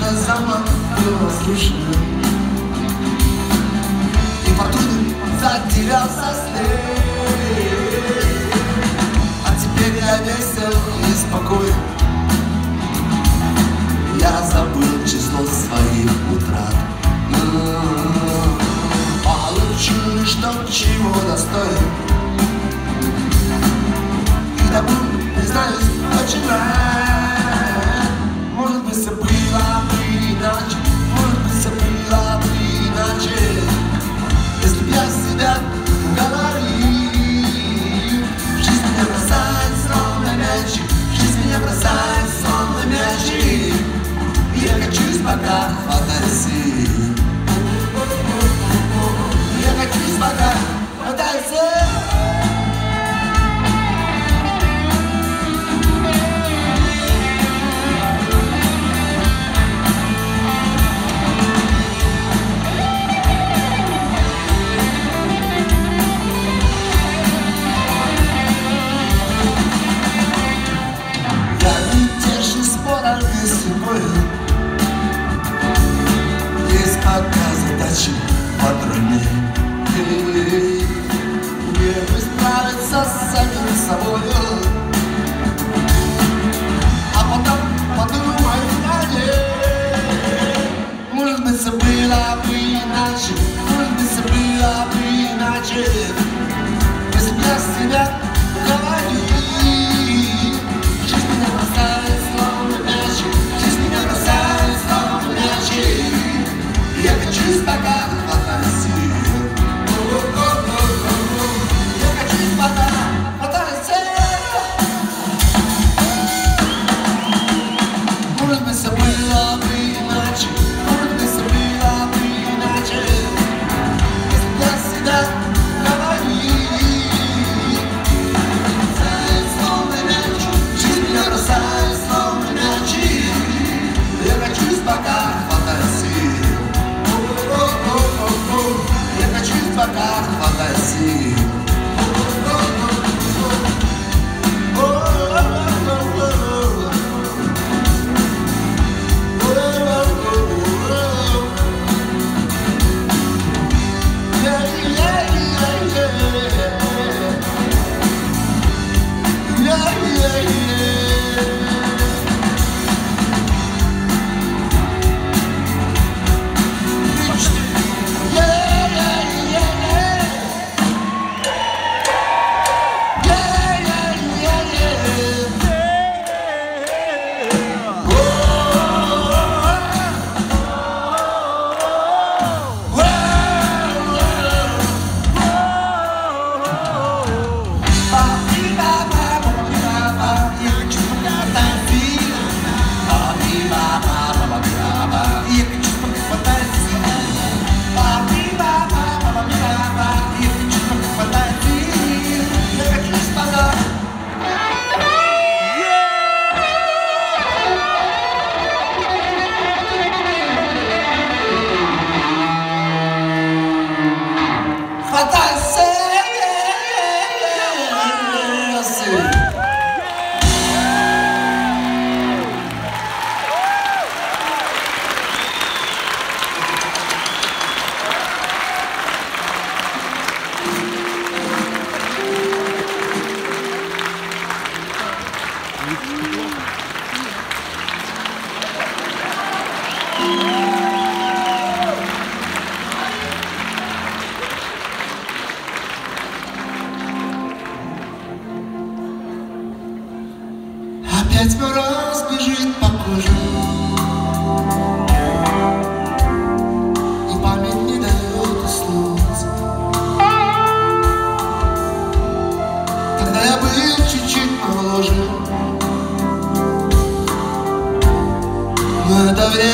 на замок было слышно. И потом затерялся след А теперь я весел и спокоен. Я забыл число свое se byla inače, furt bi se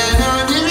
and I did